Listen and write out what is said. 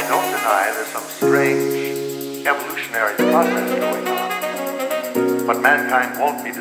I don't deny there's some strange evolutionary process going on. But mankind won't be